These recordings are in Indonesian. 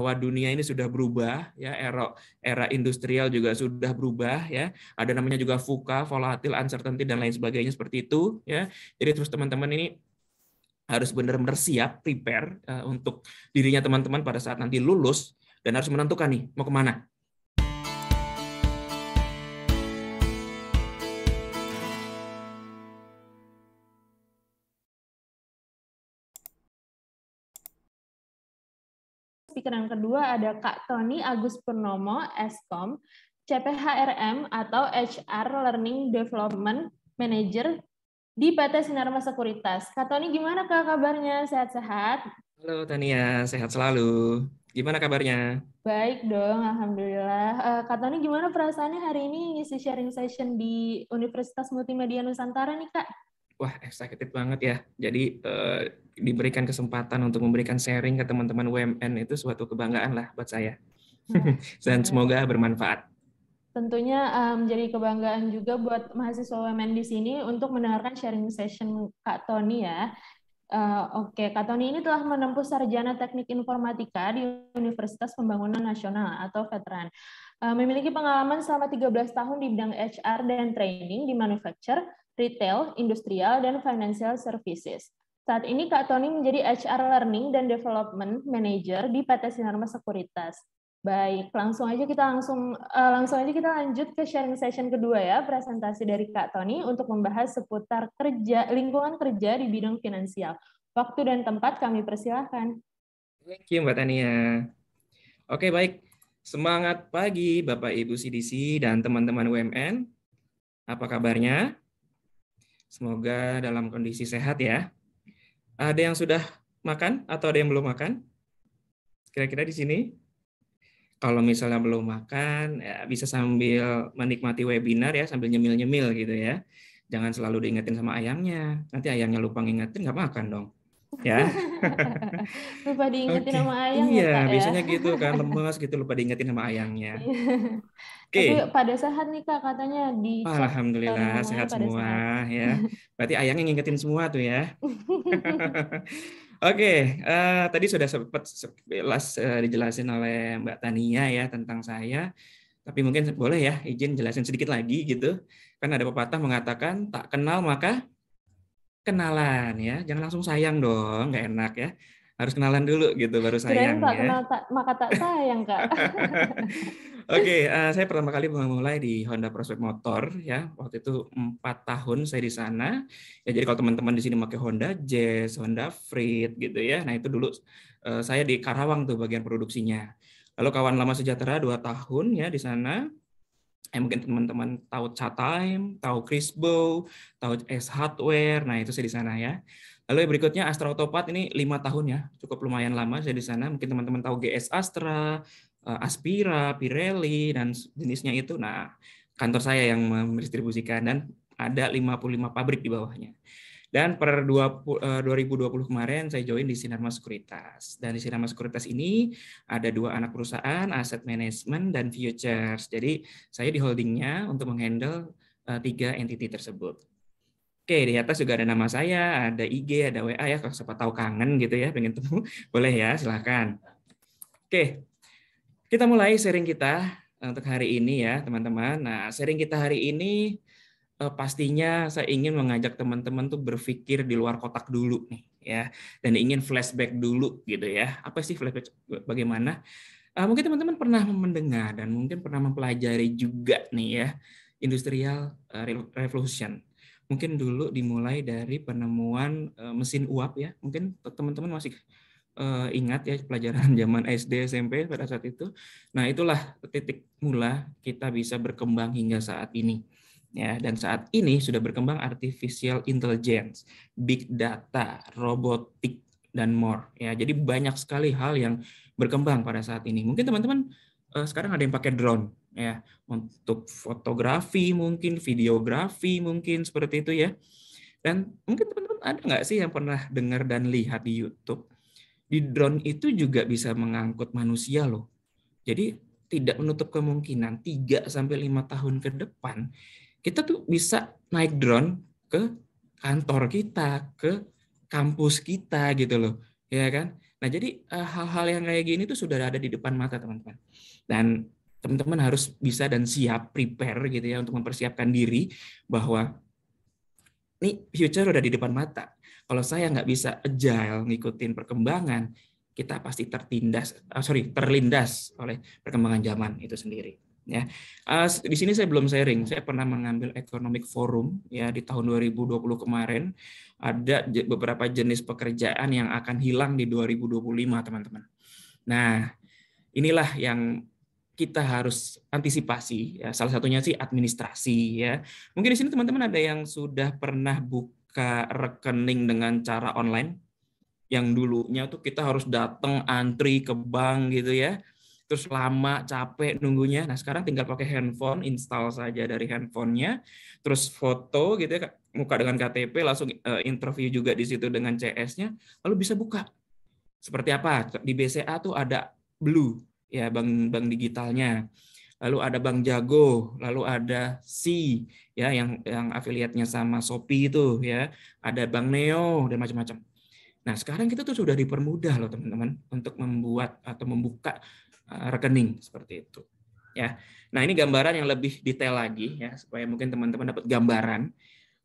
bahwa dunia ini sudah berubah ya era era industrial juga sudah berubah ya. Ada namanya juga VUCA volatile uncertainty dan lain sebagainya seperti itu ya. Jadi terus teman-teman ini harus benar-benar siap prepare uh, untuk dirinya teman-teman pada saat nanti lulus dan harus menentukan nih mau ke mana speaker yang kedua ada Kak Tony Agus Purnomo, Eskom, CPHRM atau HR Learning Development Manager di PT Sinarma Sekuritas. Kak Tony gimana Kak kabarnya? Sehat-sehat? Halo Tania, sehat selalu. Gimana kabarnya? Baik dong, Alhamdulillah. Uh, Kak Tony gimana perasaannya hari ini ngisi sharing session di Universitas Multimedia Nusantara nih Kak? Wah excited banget ya. Jadi uh, diberikan kesempatan untuk memberikan sharing ke teman-teman UMN itu suatu kebanggaan lah buat saya. Dan semoga bermanfaat. Tentunya menjadi um, kebanggaan juga buat mahasiswa UMN di sini untuk mendengarkan sharing session Kak Tony ya. Uh, Oke, okay. Kak Tony ini telah menempuh sarjana teknik informatika di Universitas Pembangunan Nasional atau Veteran. Uh, memiliki pengalaman selama 13 tahun di bidang HR dan training di manufacture, retail, industrial, dan financial services. Saat ini Kak Tony menjadi HR Learning dan Development Manager di PT Sinarma Sekuritas. Baik, langsung aja kita langsung uh, langsung aja kita lanjut ke sharing session kedua ya, presentasi dari Kak Tony untuk membahas seputar kerja lingkungan kerja di bidang finansial. Waktu dan tempat kami persilahkan. Thank you Mbak Tania. Oke, baik. Semangat pagi Bapak Ibu CDC dan teman-teman UMN. Apa kabarnya? Semoga dalam kondisi sehat ya. Ada yang sudah makan atau ada yang belum makan? Kira-kira di sini? Kalau misalnya belum makan, ya bisa sambil menikmati webinar ya, sambil nyemil-nyemil gitu ya. Jangan selalu diingetin sama ayamnya. Nanti ayamnya lupa ngingetin, nggak makan dong ya. lupa diingetin okay. sama ayang iya, ya, Kak, biasanya ya? gitu kan lemes gitu lupa diingetin sama ayangnya. Iya. Oke. Okay. Tapi pada sehat nih Kak katanya di Alhamdulillah sehat semua sehat. ya. Berarti ayangnya ngingetin semua tuh ya. Oke, okay, uh, eh, tadi sudah sempat sekilas uh, dijelasin oleh Mbak Tania ya tentang saya. Tapi mungkin boleh ya izin jelasin sedikit lagi gitu. Kan ada pepatah mengatakan tak kenal maka kenalan ya, jangan langsung sayang dong, nggak enak ya. Harus kenalan dulu gitu baru sayang Kirain ya. kenal tak, maka tak sayang kak. Oke, okay, uh, eh, saya pertama kali memulai di Honda Prospect Motor ya. Waktu itu empat tahun saya di sana. Ya jadi kalau teman-teman di sini pakai Honda Jazz, Honda Freed gitu ya. Nah itu dulu uh, saya di Karawang tuh bagian produksinya. Lalu kawan lama sejahtera dua tahun ya di sana eh, mungkin teman-teman tahu Chatime, tahu Crispo, tahu S Hardware, nah itu saya di sana ya. Lalu berikutnya Astra Autopat ini lima tahun ya, cukup lumayan lama saya di sana. Mungkin teman-teman tahu GS Astra, eh, Aspira, Pirelli dan jenisnya itu. Nah, kantor saya yang mendistribusikan dan ada 55 pabrik di bawahnya. Dan per 20, 2020 eh, kemarin saya join di Sinarma Sekuritas. Dan di Sinarma Sekuritas ini ada dua anak perusahaan, Asset Management dan Futures. Jadi saya di holdingnya untuk menghandle uh, tiga entiti tersebut. Oke, di atas juga ada nama saya, ada IG, ada WA ya, kalau siapa tahu kangen gitu ya, pengen temu, boleh ya, silahkan. Oke, kita mulai sharing kita untuk hari ini ya, teman-teman. Nah, sharing kita hari ini pastinya saya ingin mengajak teman-teman tuh berpikir di luar kotak dulu nih ya. Dan ingin flashback dulu gitu ya. Apa sih flashback? Bagaimana? Uh, mungkin teman-teman pernah mendengar dan mungkin pernah mempelajari juga nih ya industrial uh, revolution. Mungkin dulu dimulai dari penemuan mesin uap ya. Mungkin teman-teman masih ingat ya pelajaran zaman SD SMP pada saat itu. Nah itulah titik mula kita bisa berkembang hingga saat ini ya dan saat ini sudah berkembang artificial intelligence, big data, robotik dan more ya. Jadi banyak sekali hal yang berkembang pada saat ini. Mungkin teman-teman uh, sekarang ada yang pakai drone ya untuk fotografi mungkin, videografi mungkin seperti itu ya. Dan mungkin teman-teman ada nggak sih yang pernah dengar dan lihat di YouTube di drone itu juga bisa mengangkut manusia loh. Jadi tidak menutup kemungkinan 3 sampai 5 tahun ke depan kita tuh bisa naik drone ke kantor kita, ke kampus kita gitu loh, ya kan? Nah, jadi eh, hal-hal yang kayak gini tuh sudah ada di depan mata teman-teman. Dan teman-teman harus bisa dan siap prepare gitu ya untuk mempersiapkan diri bahwa ini future udah di depan mata. Kalau saya nggak bisa agile ngikutin perkembangan, kita pasti tertindas, uh, sorry, terlindas oleh perkembangan zaman itu sendiri. Ya, uh, di sini saya belum sharing. Saya pernah mengambil Economic Forum ya di tahun 2020 kemarin. Ada beberapa jenis pekerjaan yang akan hilang di 2025, teman-teman. Nah, inilah yang kita harus antisipasi ya salah satunya sih administrasi ya mungkin di sini teman-teman ada yang sudah pernah buka rekening dengan cara online yang dulunya tuh kita harus datang antri ke bank gitu ya terus lama capek nunggunya nah sekarang tinggal pakai handphone install saja dari handphonenya terus foto gitu ya muka dengan KTP langsung eh, interview juga di situ dengan CS-nya lalu bisa buka seperti apa di BCA tuh ada Blue ya bank bank digitalnya. Lalu ada Bank Jago, lalu ada C ya yang yang afiliatnya sama Shopee itu ya, ada Bank Neo dan macam-macam. Nah, sekarang kita tuh sudah dipermudah loh teman-teman untuk membuat atau membuka rekening seperti itu. Ya. Nah, ini gambaran yang lebih detail lagi ya supaya mungkin teman-teman dapat gambaran.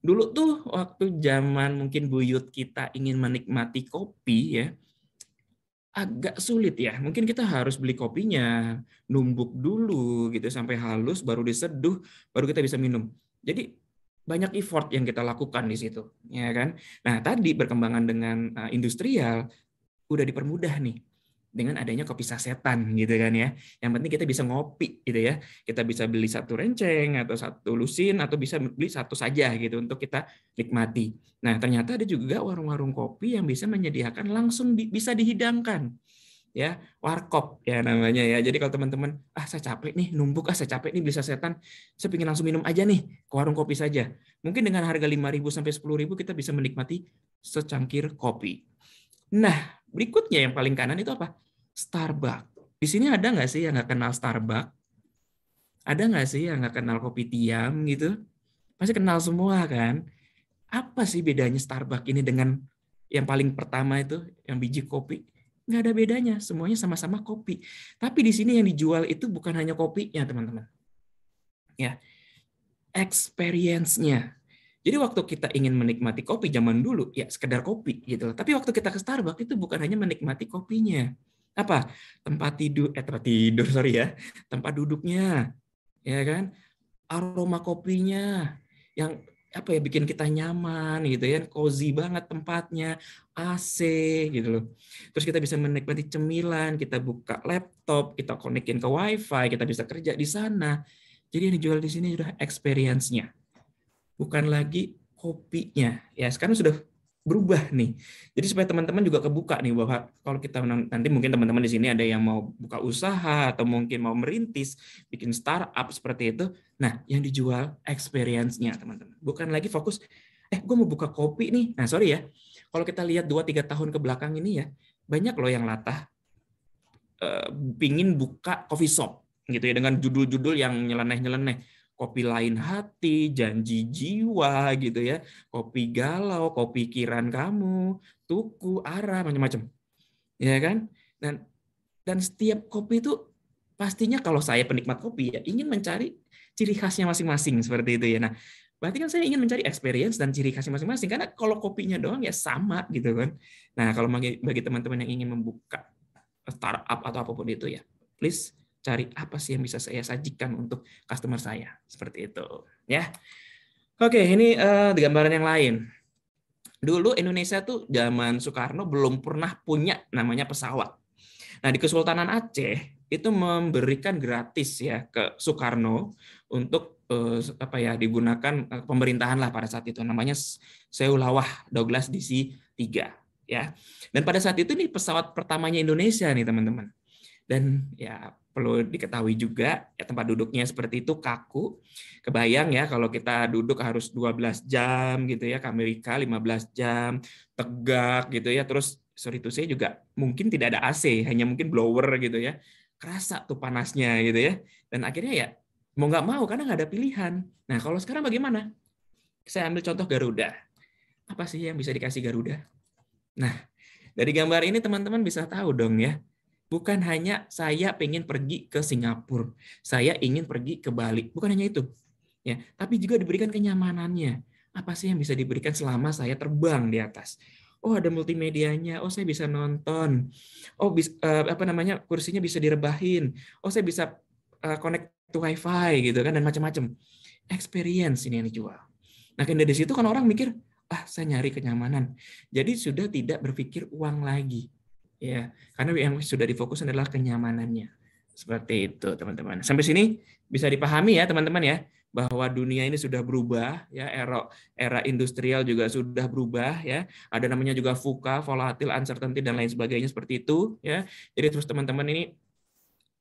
Dulu tuh waktu zaman mungkin buyut kita ingin menikmati kopi ya, agak sulit ya. Mungkin kita harus beli kopinya, numbuk dulu gitu sampai halus, baru diseduh, baru kita bisa minum. Jadi banyak effort yang kita lakukan di situ, ya kan? Nah tadi berkembangan dengan uh, industrial udah dipermudah nih dengan adanya kopi sasetan gitu kan ya. Yang penting kita bisa ngopi gitu ya. Kita bisa beli satu renceng atau satu lusin atau bisa beli satu saja gitu untuk kita nikmati. Nah, ternyata ada juga warung-warung kopi yang bisa menyediakan langsung bisa dihidangkan. Ya, warkop ya namanya ya. Jadi kalau teman-teman, ah saya capek nih numpuk, ah saya capek nih beli sasetan, saya ingin langsung minum aja nih ke warung kopi saja. Mungkin dengan harga 5.000 sampai 10.000 kita bisa menikmati secangkir kopi. Nah, berikutnya yang paling kanan itu apa? Starbucks. Di sini ada nggak sih yang nggak kenal Starbucks? Ada nggak sih yang nggak kenal kopi tiam gitu? Pasti kenal semua kan? Apa sih bedanya Starbucks ini dengan yang paling pertama itu, yang biji kopi? Nggak ada bedanya, semuanya sama-sama kopi. Tapi di sini yang dijual itu bukan hanya kopinya, teman-teman. Ya, experience-nya. Jadi waktu kita ingin menikmati kopi zaman dulu, ya sekedar kopi gitu. Tapi waktu kita ke Starbucks itu bukan hanya menikmati kopinya, apa? Tempat tidur eh tempat tidur sorry ya. Tempat duduknya ya kan? Aroma kopinya yang apa ya bikin kita nyaman gitu ya. Cozy banget tempatnya. AC gitu loh. Terus kita bisa menikmati cemilan kita buka laptop kita konekin ke wifi kita bisa kerja di sana. Jadi yang dijual di sini sudah experience-nya bukan lagi kopinya ya sekarang sudah berubah nih. Jadi supaya teman-teman juga kebuka nih bahwa kalau kita nanti mungkin teman-teman di sini ada yang mau buka usaha atau mungkin mau merintis bikin startup seperti itu. Nah, yang dijual experience-nya teman-teman. Bukan lagi fokus eh gue mau buka kopi nih. Nah, sorry ya. Kalau kita lihat 2 3 tahun ke belakang ini ya, banyak loh yang latah uh, pingin buka coffee shop gitu ya dengan judul-judul yang nyeleneh-nyeleneh kopi lain hati, janji jiwa gitu ya, kopi galau, kopi kiran kamu, tuku, arah, macam-macam. Ya kan? Dan dan setiap kopi itu pastinya kalau saya penikmat kopi ya ingin mencari ciri khasnya masing-masing seperti itu ya. Nah, berarti kan saya ingin mencari experience dan ciri khasnya masing-masing karena kalau kopinya doang ya sama gitu kan. Nah, kalau bagi bagi teman-teman yang ingin membuka startup atau apa pun itu ya, please cari apa sih yang bisa saya sajikan untuk customer saya. Seperti itu ya. Oke ini uh, gambaran yang lain. Dulu Indonesia tuh zaman Soekarno belum pernah punya namanya pesawat. Nah di Kesultanan Aceh itu memberikan gratis ya ke Soekarno untuk uh, apa ya digunakan uh, pemerintahan lah pada saat itu. Namanya Seulawah Douglas DC 3 ya. Dan pada saat itu nih pesawat pertamanya Indonesia nih teman-teman. Dan ya perlu diketahui juga ya tempat duduknya seperti itu kaku. Kebayang ya kalau kita duduk harus 12 jam gitu ya ke Amerika 15 jam tegak gitu ya. Terus sorry itu saya juga mungkin tidak ada AC hanya mungkin blower gitu ya. Kerasa tuh panasnya gitu ya. Dan akhirnya ya mau nggak mau karena nggak ada pilihan. Nah kalau sekarang bagaimana? Saya ambil contoh Garuda. Apa sih yang bisa dikasih Garuda? Nah Dari gambar ini teman-teman bisa tahu dong ya, bukan hanya saya pengen pergi ke Singapura, saya ingin pergi ke Bali, bukan hanya itu, ya, tapi juga diberikan kenyamanannya. Apa sih yang bisa diberikan selama saya terbang di atas? Oh ada multimedianya, oh saya bisa nonton, oh bisa, uh, apa namanya kursinya bisa direbahin, oh saya bisa uh, connect to wifi gitu kan dan macam-macam. Experience ini yang dijual. Nah dari situ kan orang mikir, ah saya nyari kenyamanan. Jadi sudah tidak berpikir uang lagi. Ya, karena yang sudah difokus adalah kenyamanannya. Seperti itu, teman-teman. Sampai sini bisa dipahami ya, teman-teman ya, bahwa dunia ini sudah berubah ya, era era industrial juga sudah berubah ya. Ada namanya juga VUCA, volatile, uncertainty dan lain sebagainya seperti itu ya. Jadi terus teman-teman ini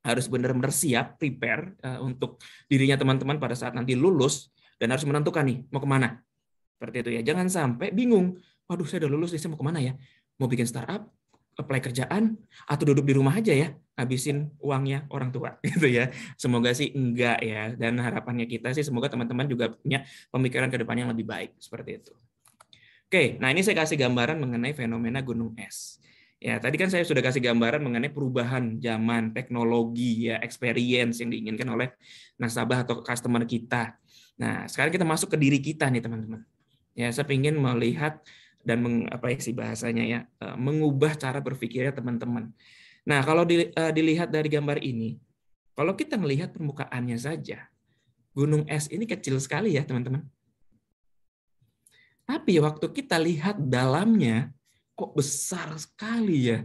harus benar-benar siap, prepare uh, untuk dirinya teman-teman pada saat nanti lulus dan harus menentukan nih mau ke mana seperti itu ya. Jangan sampai bingung. Waduh, saya udah lulus, saya mau ke mana ya? Mau bikin startup, apply kerjaan, atau duduk di rumah aja ya, habisin uangnya orang tua gitu ya. Semoga sih enggak ya. Dan harapannya kita sih semoga teman-teman juga punya pemikiran ke depan yang lebih baik seperti itu. Oke, nah ini saya kasih gambaran mengenai fenomena gunung es. Ya, tadi kan saya sudah kasih gambaran mengenai perubahan zaman, teknologi, ya, experience yang diinginkan oleh nasabah atau customer kita. Nah, sekarang kita masuk ke diri kita nih, teman-teman. Ya, saya ingin melihat dan meng, apa sih bahasanya ya, eh, mengubah cara berpikirnya teman-teman. Nah, kalau eh, dilihat dari gambar ini, kalau kita melihat permukaannya saja, gunung es ini kecil sekali ya, teman-teman. Tapi waktu kita lihat dalamnya, kok besar sekali ya.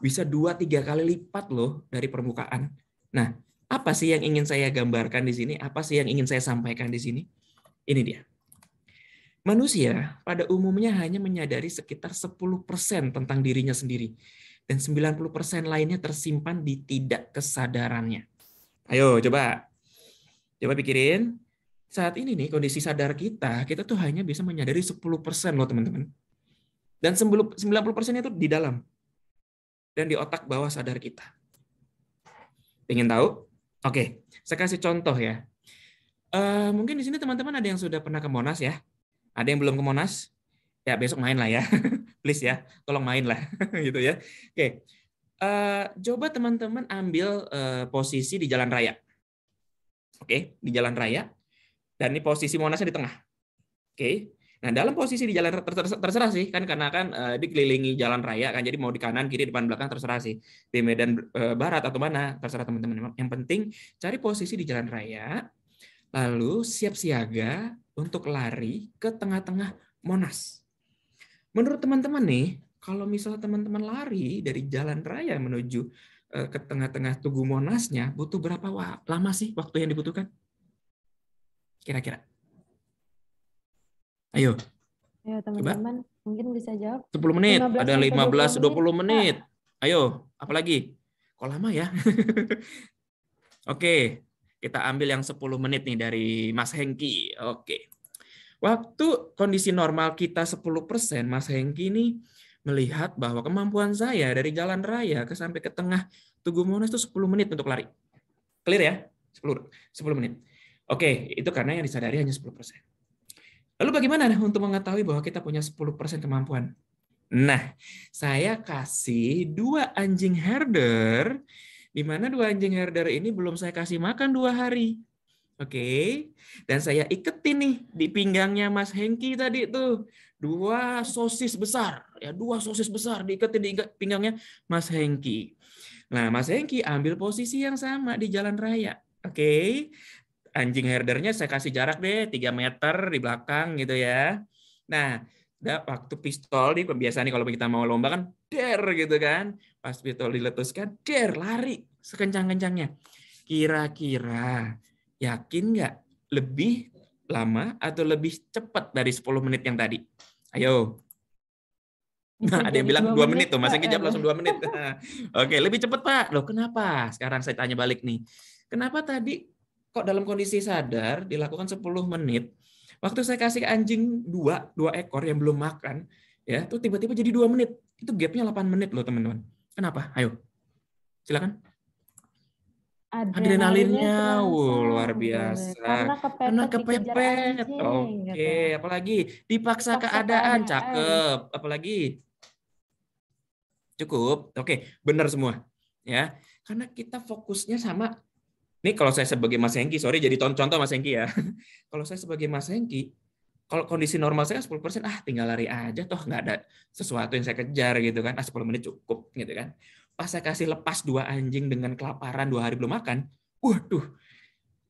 Bisa dua tiga kali lipat loh dari permukaan. Nah, apa sih yang ingin saya gambarkan di sini? Apa sih yang ingin saya sampaikan di sini? Ini dia. Manusia pada umumnya hanya menyadari sekitar 10% tentang dirinya sendiri dan 90% lainnya tersimpan di tidak kesadarannya. Ayo coba. Coba pikirin. Saat ini nih kondisi sadar kita, kita tuh hanya bisa menyadari 10% loh teman-teman. Dan 90% itu di dalam. Dan di otak bawah sadar kita. Pengen tahu? Oke, saya kasih contoh ya. Uh, mungkin di sini teman-teman ada yang sudah pernah ke Monas ya. Ada yang belum ke Monas? Ya besok main lah ya, please ya, tolong main lah, gitu ya. Oke, uh, coba teman-teman ambil uh, posisi di jalan raya. Oke, di jalan raya, dan ini posisi Monasnya di tengah. Oke, nah dalam posisi di jalan terserah sih kan karena kan uh, dikelilingi jalan raya kan, jadi mau di kanan, kiri, depan, belakang terserah sih. Di Medan uh, Barat atau mana terserah teman-teman. Yang penting cari posisi di jalan raya, lalu siap siaga untuk lari ke tengah-tengah Monas. Menurut teman-teman nih, kalau misalnya teman-teman lari dari jalan raya menuju eh, ke tengah-tengah Tugu Monasnya, butuh berapa lama sih waktu yang dibutuhkan? Kira-kira. Ayo. Ayo teman-teman, mungkin bisa jawab. 10 menit, 15 ada 15, 20 menit. menit. Ayo, apalagi? Kok lama ya? Oke, kita ambil yang 10 menit nih dari Mas Hengki. Oke. Waktu kondisi normal kita 10%, Mas Hengki ini melihat bahwa kemampuan saya dari jalan raya ke sampai ke tengah Tugu Monas itu 10 menit untuk lari. Clear ya? 10, 10 menit. Oke, itu karena yang disadari hanya 10%. Lalu bagaimana untuk mengetahui bahwa kita punya 10% kemampuan? Nah, saya kasih dua anjing herder di mana dua anjing herder ini belum saya kasih makan dua hari. Oke, dan saya iketin nih di pinggangnya Mas Hengki tadi tuh dua sosis besar, ya dua sosis besar diiketin di pinggangnya Mas Hengki. Nah, Mas Hengki ambil posisi yang sama di jalan raya. Oke, anjing herdernya saya kasih jarak deh 3 meter di belakang gitu ya. Nah, waktu pistol nih kebiasaan nih kalau kita mau lomba kan der gitu kan. Pas pistol diletuskan, der lari sekencang-kencangnya. Kira-kira yakin nggak lebih lama atau lebih cepat dari 10 menit yang tadi? Ayo. Nah, ada yang bilang dua menit, menit tuh, Mas jawab langsung dua menit. Oke, lebih cepat Pak. Loh kenapa? Sekarang saya tanya balik nih. Kenapa tadi kok dalam kondisi sadar dilakukan 10 menit, Waktu saya kasih anjing dua, dua ekor yang belum makan, ya, tuh tiba-tiba jadi dua menit. Itu gapnya 8 menit loh teman-teman. Kenapa? Ayo, silakan. Adrenalinnya, wow, luar biasa. Karena kepepet. Karena kepepet. Oke, gitu. apalagi dipaksa, Dipaksa keadaan, keadaan, cakep. Apalagi Cukup. Oke, benar semua. Ya. Karena kita fokusnya sama ini kalau saya sebagai Mas Hengki, sorry jadi contoh Mas Hengki ya. kalau saya sebagai Mas Hengki, kalau kondisi normal saya 10% ah tinggal lari aja toh nggak ada sesuatu yang saya kejar gitu kan. Ah 10 menit cukup gitu kan. Pas saya kasih lepas dua anjing dengan kelaparan dua hari belum makan, waduh,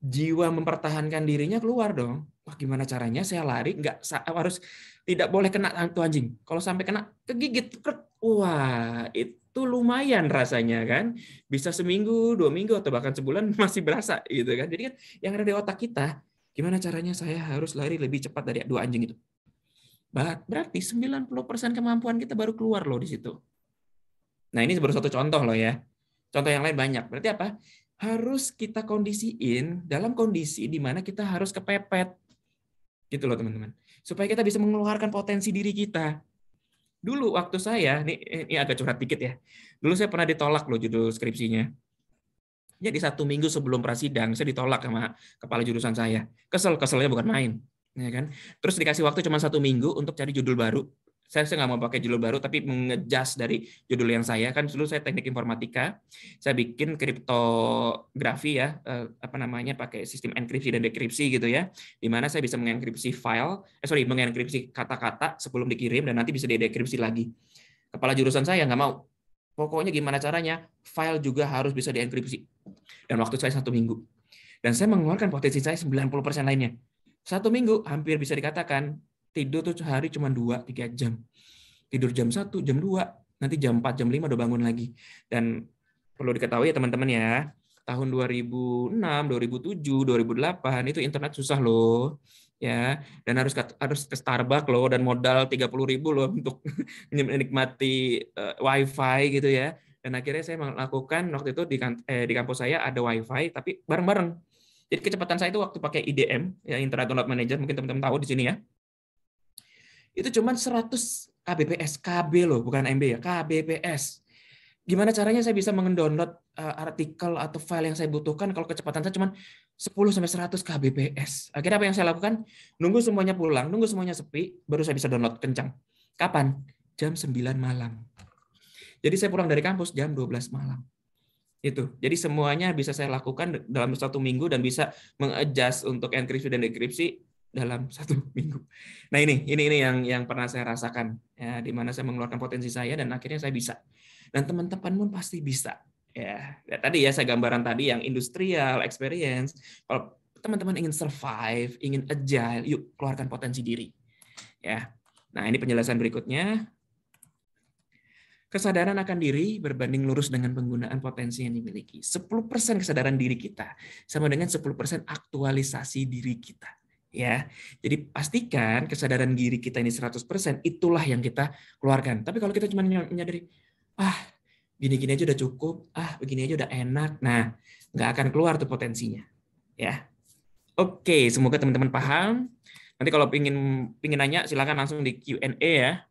jiwa mempertahankan dirinya keluar dong. Wah gimana caranya saya lari nggak harus tidak boleh kena tuh anjing. Kalau sampai kena kegigit, wah itu lumayan rasanya kan bisa seminggu dua minggu atau bahkan sebulan masih berasa gitu kan jadi kan yang ada di otak kita gimana caranya saya harus lari lebih cepat dari dua anjing itu? Berarti 90% kemampuan kita baru keluar loh di situ. Nah ini baru satu contoh loh ya. Contoh yang lain banyak. Berarti apa? Harus kita kondisiin dalam kondisi di mana kita harus kepepet. Gitu loh teman-teman. Supaya kita bisa mengeluarkan potensi diri kita. Dulu waktu saya, ini, ini agak curhat dikit ya. Dulu saya pernah ditolak loh judul skripsinya. Jadi satu minggu sebelum prasidang saya ditolak sama kepala jurusan saya. Kesel, keselnya bukan main, ya kan? Terus dikasih waktu cuma satu minggu untuk cari judul baru. Saya saya nggak mau pakai judul baru tapi mengejas dari judul yang saya. Kan dulu saya teknik informatika saya bikin kriptografi ya eh, apa namanya pakai sistem enkripsi dan dekripsi gitu ya di mana saya bisa mengenkripsi file eh sorry mengenkripsi kata-kata sebelum dikirim dan nanti bisa didekripsi lagi. Kepala jurusan saya nggak mau. Pokoknya gimana caranya file juga harus bisa dienkripsi dan waktu saya satu minggu dan saya mengeluarkan potensi saya 90% lainnya satu minggu hampir bisa dikatakan tidur tuh sehari cuma 2-3 jam. Tidur jam 1, jam 2, nanti jam 4, jam 5 udah bangun lagi. Dan perlu diketahui ya teman-teman ya, tahun 2006, 2007, 2008 itu internet susah loh ya dan harus harus ke Starbucks loh dan modal 30 ribu loh untuk menikmati uh, wifi gitu ya dan akhirnya saya melakukan waktu itu di eh, di kampus saya ada wifi tapi bareng-bareng. Jadi kecepatan saya itu waktu pakai IDM ya Internet Download Manager mungkin teman-teman tahu di sini ya. Itu cuma 100 kbps KB loh bukan MB ya kbps gimana caranya saya bisa mendownload uh, artikel atau file yang saya butuhkan kalau kecepatan saya cuma 10 sampai 100 kbps akhirnya apa yang saya lakukan? Nunggu semuanya pulang nunggu semuanya sepi baru saya bisa download kencang. Kapan? Jam 9 malam jadi saya pulang dari kampus jam 12 malam itu jadi semuanya bisa saya lakukan dalam satu minggu dan bisa mengadjust untuk enkripsi dan dekripsi dalam satu minggu. Nah ini ini ini yang yang pernah saya rasakan ya di mana saya mengeluarkan potensi saya dan akhirnya saya bisa. Dan teman-teman pun pasti bisa. Ya, ya tadi ya saya gambaran tadi yang industrial experience. Kalau teman-teman ingin survive, ingin agile, yuk keluarkan potensi diri. Ya. Nah, ini penjelasan berikutnya. Kesadaran akan diri berbanding lurus dengan penggunaan potensi yang dimiliki. 10% kesadaran diri kita sama dengan 10% aktualisasi diri kita ya. Jadi pastikan kesadaran diri kita ini 100% itulah yang kita keluarkan. Tapi kalau kita cuma menyadari ah gini-gini aja udah cukup, ah begini aja udah enak. Nah, nggak akan keluar tuh potensinya. Ya. Oke, semoga teman-teman paham. Nanti kalau pingin pingin nanya silakan langsung di Q&A ya.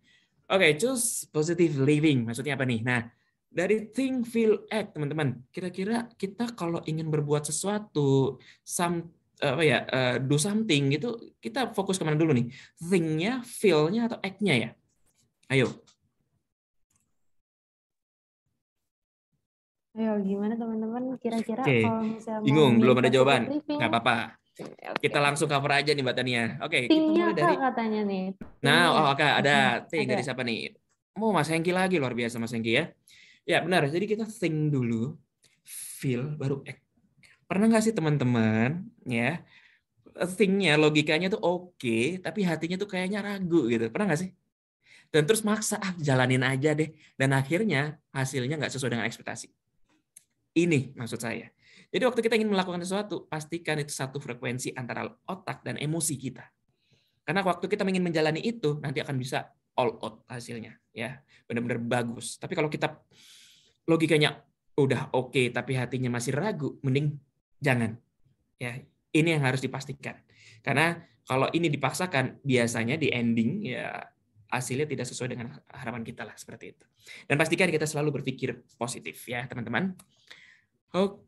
Oke, choose positive living. Maksudnya apa nih? Nah, dari think, feel, act, teman-teman. Kira-kira kita kalau ingin berbuat sesuatu, some apa ya uh, do something gitu kita fokus ke mana dulu nih thingnya feelnya atau act-nya ya ayo ayo gimana teman-teman kira-kira okay. kalau misalnya bingung belum ada jawaban nggak apa-apa okay. kita langsung cover aja nih mbak Tania. Oke okay, kita mulai dari katanya nih. Nah oh oke okay. ada ting dari siapa nih. Mau Mas Hengki lagi luar biasa Mas Hengki ya. Ya benar. Jadi kita think dulu feel baru act. Pernah nggak sih teman-teman ya thingnya logikanya tuh oke okay, tapi hatinya tuh kayaknya ragu gitu. Pernah nggak sih? Dan terus maksa ah jalanin aja deh. Dan akhirnya hasilnya nggak sesuai dengan ekspektasi. Ini maksud saya jadi waktu kita ingin melakukan sesuatu pastikan itu satu frekuensi antara otak dan emosi kita karena waktu kita ingin menjalani itu nanti akan bisa all out hasilnya ya benar-benar bagus tapi kalau kita logikanya udah oke okay, tapi hatinya masih ragu mending Jangan. Ya, ini yang harus dipastikan. Karena kalau ini dipaksakan, biasanya di ending ya hasilnya tidak sesuai dengan harapan kita lah seperti itu. Dan pastikan kita selalu berpikir positif ya, teman-teman. Oke,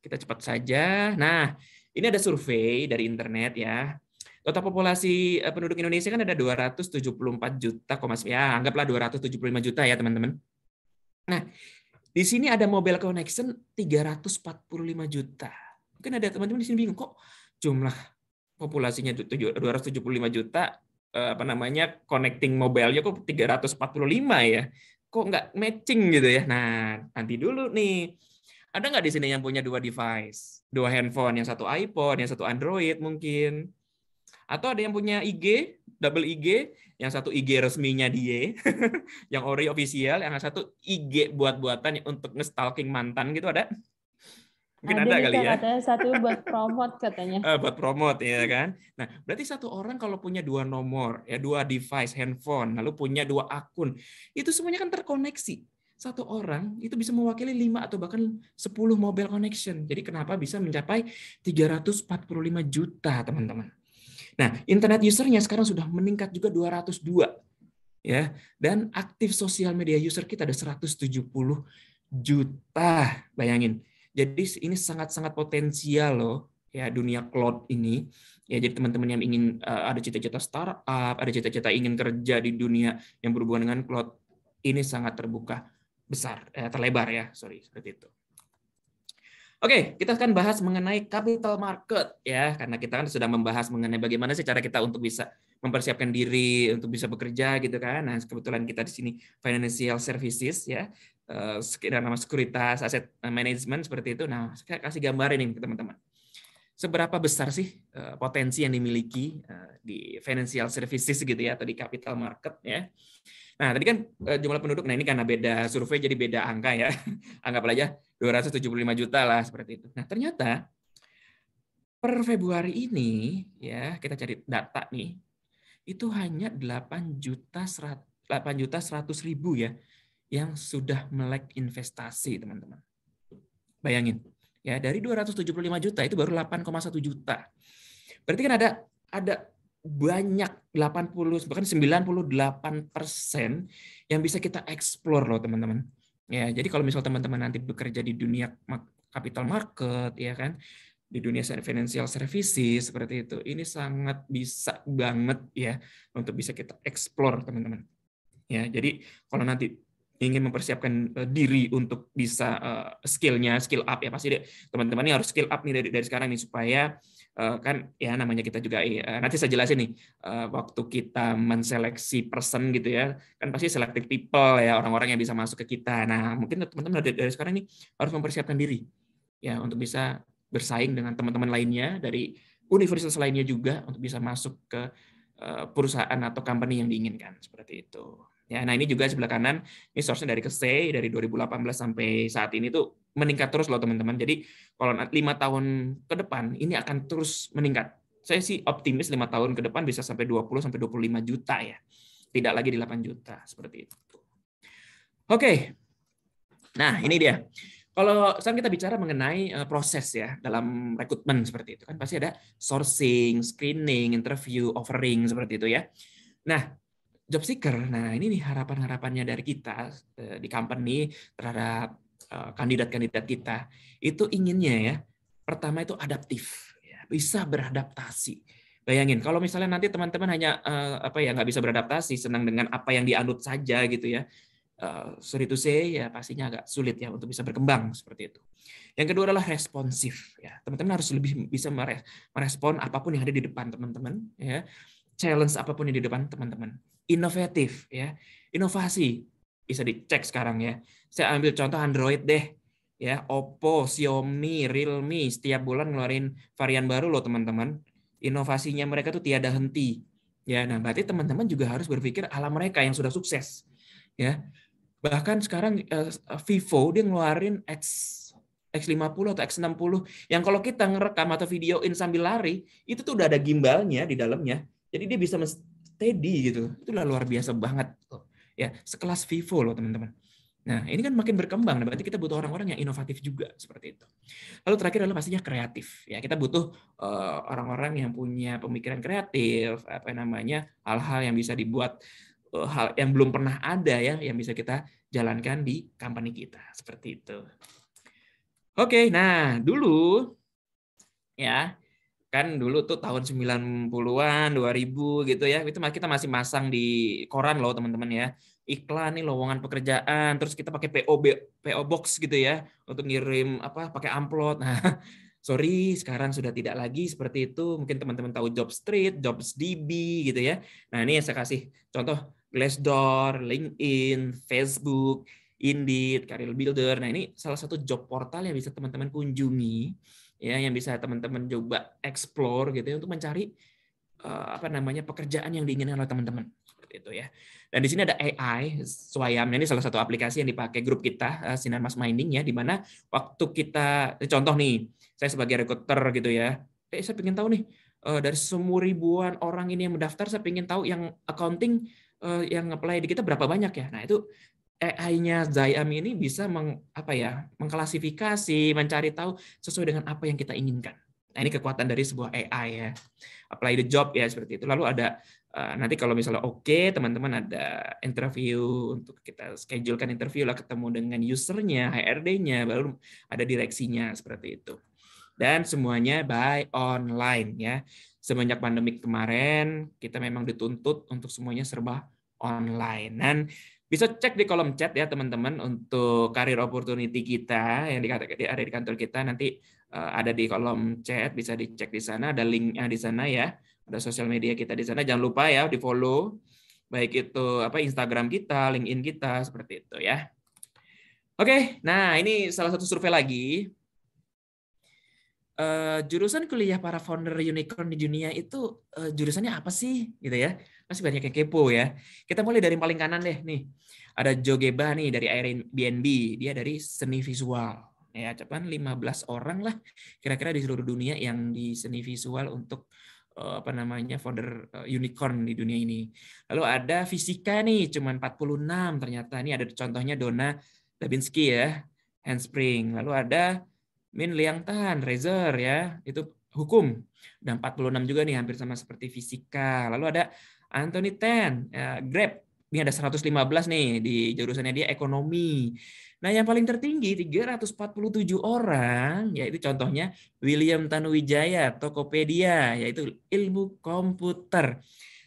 kita cepat saja. Nah, ini ada survei dari internet ya. Total populasi eh, penduduk Indonesia kan ada 274 juta, ya anggaplah 275 juta ya teman-teman. Nah, di sini ada mobile connection 345 juta. Mungkin ada teman-teman di sini bingung kok jumlah populasinya 275 juta eh, apa namanya connecting mobile-nya kok 345 ya. Kok nggak matching gitu ya. Nah, nanti dulu nih. Ada nggak di sini yang punya dua device? Dua handphone, yang satu iPhone, yang satu Android mungkin. Atau ada yang punya IG, double IG, yang satu IG resminya dia, yang ori official, yang satu IG buat-buatan untuk nge-stalking mantan gitu ada? Mungkin ada, ada kali ya. Katanya satu buat promote katanya. Uh, buat promote ya kan. Nah, berarti satu orang kalau punya dua nomor, ya dua device handphone, lalu punya dua akun, itu semuanya kan terkoneksi. Satu orang itu bisa mewakili lima atau bahkan 10 mobile connection. Jadi kenapa bisa mencapai 345 juta, teman-teman? Nah, internet usernya sekarang sudah meningkat juga 202 ya. Dan aktif sosial media user kita ada 170 juta. Bayangin. Jadi ini sangat-sangat potensial loh ya dunia cloud ini. Ya jadi teman-teman yang ingin uh, ada cita-cita startup, ada cita-cita ingin kerja di dunia yang berhubungan dengan cloud, ini sangat terbuka besar, eh, terlebar ya, sorry seperti itu. Oke, kita akan bahas mengenai capital market ya, karena kita kan sudah membahas mengenai bagaimana sih cara kita untuk bisa mempersiapkan diri untuk bisa bekerja gitu kan. Nah, kebetulan kita di sini financial services ya, uh, nama sekuritas, aset management seperti itu. Nah, saya kasih gambar ini ke teman-teman. Seberapa besar sih uh, potensi yang dimiliki uh, di financial services gitu ya atau di capital market ya. Nah, tadi kan jumlah penduduk, nah ini karena beda survei jadi beda angka ya. Anggap aja 275 juta lah seperti itu. Nah, ternyata per Februari ini ya, kita cari data nih. Itu hanya 8 juta 8 juta 100 ribu ya yang sudah melek investasi, teman-teman. Bayangin, ya dari 275 juta itu baru 8,1 juta. Berarti kan ada ada banyak 80 bahkan 98 persen yang bisa kita explore loh teman-teman Ya, jadi kalau misal teman-teman nanti bekerja di dunia capital market, ya kan, di dunia financial services seperti itu, ini sangat bisa banget ya untuk bisa kita explore teman-teman. Ya, jadi kalau nanti ingin mempersiapkan uh, diri untuk bisa uh, skillnya skill up ya. Pasti teman-teman ini harus skill up nih dari dari sekarang nih supaya Eh, kan ya namanya kita juga uh, nanti saya jelasin nih uh, waktu kita menseleksi person gitu ya kan pasti selective people ya orang-orang yang bisa masuk ke kita. Nah mungkin teman-teman dari, dari sekarang ini harus mempersiapkan diri ya untuk bisa bersaing dengan teman-teman lainnya dari universitas lainnya juga untuk bisa masuk ke perusahaan atau company yang diinginkan seperti itu ya nah ini juga sebelah kanan ini source-nya dari Kesei dari 2018 sampai saat ini tuh meningkat terus loh teman-teman. Jadi kalau lima tahun ke depan ini akan terus meningkat. Saya sih optimis lima tahun ke depan bisa sampai 20 sampai 25 juta ya. Tidak lagi di 8 juta seperti itu. Oke. Nah, ini dia. Kalau sekarang kita bicara mengenai eh, proses ya dalam rekrutmen seperti itu kan pasti ada sourcing, screening, interview, offering seperti itu ya. Nah, job seeker, nah ini nih harapan-harapannya dari kita eh, di company terhadap Eh, kandidat-kandidat kita. Itu inginnya ya pertama itu adaptif ya, bisa beradaptasi. Bayangin kalau misalnya nanti teman-teman hanya uh, apa ya nggak bisa beradaptasi senang dengan apa yang dianut saja gitu ya sorry to say ya pastinya agak sulit ya untuk bisa berkembang seperti itu. Yang kedua adalah responsif ya. Teman-teman harus lebih bisa merespon apa pun yang ada di depan teman-teman ya. Challenge apa pun yang di depan teman-teman inovatif ya inovasi bisa dicek sekarang ya. Saya ambil contoh Android deh. Ya, Oppo, Xiaomi, Realme setiap bulan ngeluarin varian baru loh teman-teman. Inovasinya mereka tuh tiada henti. Ya, nah berarti teman-teman juga harus berpikir ala mereka yang sudah sukses. Ya. Bahkan sekarang uh, Vivo dia ngeluarin X X50 atau X60 yang kalau kita ngerekam atau videoin sambil lari, itu tuh udah ada gimbalnya di dalamnya. Jadi dia bisa steady gitu. Itu luar biasa banget ya sekelas Vivo loh teman-teman. Nah, ini kan makin berkembang, nah berarti kita butuh orang-orang yang inovatif juga seperti itu. Lalu terakhir adalah pastinya kreatif. Ya, kita butuh uh, orang-orang yang punya pemikiran kreatif, apa namanya, hal-hal yang bisa dibuat uh, hal yang belum pernah ada ya, yang bisa kita jalankan di company kita seperti itu. Oke, nah dulu ya kan dulu tuh tahun 90-an, 2000 gitu ya, itu kita masih masang di koran loh teman-teman ya iklan nih lowongan pekerjaan, terus kita pakai PO PO box gitu ya untuk ngirim apa pakai amplop. Nah, sorry sekarang sudah tidak lagi seperti itu. Mungkin teman-teman tahu Job Street, Jobs DB gitu ya. Nah, ini yang saya kasih contoh Glassdoor, LinkedIn, Facebook, Indeed, Career Builder. Nah, ini salah satu job portal yang bisa teman-teman kunjungi ya yang bisa teman-teman coba explore gitu ya untuk mencari uh, apa namanya pekerjaan yang diinginkan oleh teman-teman seperti itu ya. Dan di sini ada AI, Swayam. Ini salah satu aplikasi yang dipakai grup kita, uh, Sinar Mas ya, di mana waktu kita, contoh nih, saya sebagai recruiter gitu ya, eh saya ingin tahu nih, uh, dari semua ribuan orang ini yang mendaftar, saya ingin tahu yang accounting yang apply di kita berapa banyak ya. Nah itu AI-nya Zayam ini bisa meng, apa ya, mengklasifikasi, mencari tahu sesuai dengan apa yang kita inginkan. Nah, ini kekuatan dari sebuah AI ya. Apply the job ya seperti itu. Lalu ada Eh, nanti kalau misalnya oke okay, teman-teman ada interview untuk kita schedulekan interview lah ketemu dengan usernya HRD-nya baru ada direksinya seperti itu dan semuanya by online ya semenjak pandemi kemarin kita memang dituntut untuk semuanya serba online dan bisa cek di kolom chat ya teman-teman untuk karir opportunity kita yang ada di kantor kita nanti eh, ada di kolom chat bisa dicek di sana ada linknya di sana ya ada sosial media kita di sana. Jangan lupa ya di follow baik itu apa Instagram kita, LinkedIn kita seperti itu ya. Oke, nah ini salah satu survei lagi. Uh, jurusan kuliah para founder unicorn di dunia itu uh, jurusannya apa sih? Gitu ya. Masih banyak yang kepo ya. Kita mulai dari paling kanan deh nih. Ada Joe Geba nih dari Airbnb. Dia dari seni visual. Ya cuman 15 orang lah kira-kira di seluruh dunia yang di seni visual untuk Eh, apa namanya founder eh, unicorn di dunia ini. Lalu ada fisika nih cuman 46 ternyata. Ini ada contohnya Donna Labinski ya, handspring. Lalu ada Min Liang Tan, Razer ya, itu hukum. Dan 46 juga nih hampir sama seperti fisika. Lalu ada Anthony Tan, ya, Grab. Ini ada 115 nih di jurusannya dia ekonomi. Nah, yang paling tertinggi 347 orang, yaitu contohnya William Tanuwijaya, Tokopedia, yaitu ilmu komputer.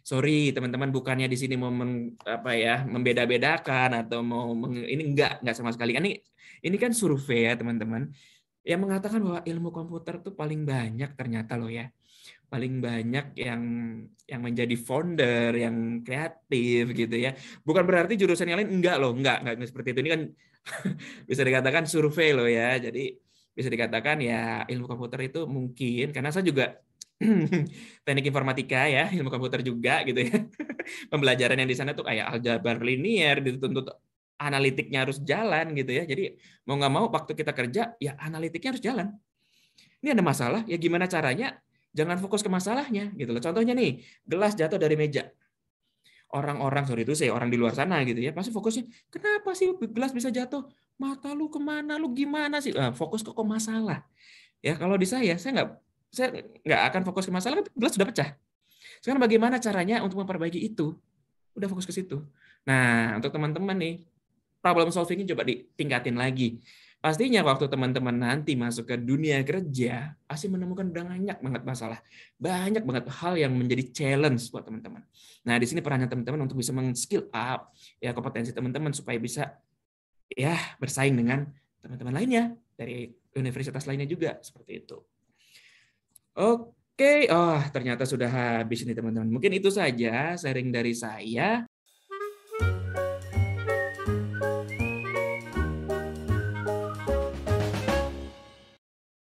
Sorry teman-teman, bukannya di sini mau meng, apa ya membeda-bedakan atau mau meng, ini enggak enggak sama sekali. Ini ini kan survei ya teman-teman yang mengatakan bahwa ilmu komputer itu paling banyak ternyata loh ya paling banyak yang yang menjadi founder, yang kreatif gitu ya. Bukan berarti jurusan yang lain enggak loh, enggak, enggak seperti itu. Ini kan bisa dikatakan survei loh ya. Jadi bisa dikatakan ya ilmu komputer itu mungkin karena saya juga teknik informatika ya, ilmu komputer juga gitu ya. Pembelajaran yang di sana tuh kayak aljabar linier dituntut analitiknya harus jalan gitu ya. Jadi mau nggak mau waktu kita kerja ya analitiknya harus jalan. Ini ada masalah ya gimana caranya? Jangan fokus ke masalahnya gitu loh. Contohnya nih, gelas jatuh dari meja orang-orang sorry itu saya orang di luar sana gitu ya pasti fokusnya kenapa sih gelas bisa jatuh mata lu ke mana lu gimana sih nah, fokus ke kok masalah ya kalau di saya saya nggak saya nggak akan fokus ke masalah kan gelas sudah pecah sekarang bagaimana caranya untuk memperbaiki itu udah fokus ke situ nah untuk teman-teman nih problem solvingnya coba ditingkatin lagi Pastinya waktu teman-teman nanti masuk ke dunia kerja, pasti menemukan banyak banget masalah. Banyak banget hal yang menjadi challenge buat teman-teman. Nah, di sini perannya teman-teman untuk bisa meng-skill up ya kompetensi teman-teman supaya bisa ya bersaing dengan teman-teman lainnya dari universitas lainnya juga seperti itu. Oke, oh ternyata sudah habis ini teman-teman. Mungkin itu saja sharing dari saya.